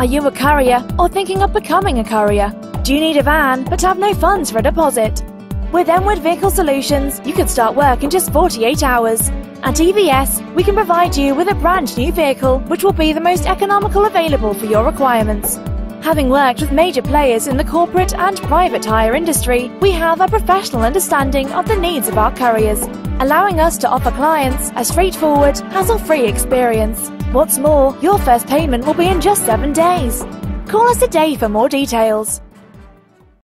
Are you a courier or thinking of becoming a courier? Do you need a van but have no funds for a deposit? With Emwood Vehicle Solutions, you can start work in just 48 hours. At EVS, we can provide you with a brand new vehicle which will be the most economical available for your requirements. Having worked with major players in the corporate and private hire industry, we have a professional understanding of the needs of our couriers, allowing us to offer clients a straightforward, hassle-free experience. What's more, your first payment will be in just seven days. Call us today for more details.